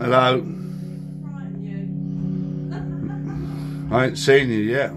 Hello. I ain't seen you yet.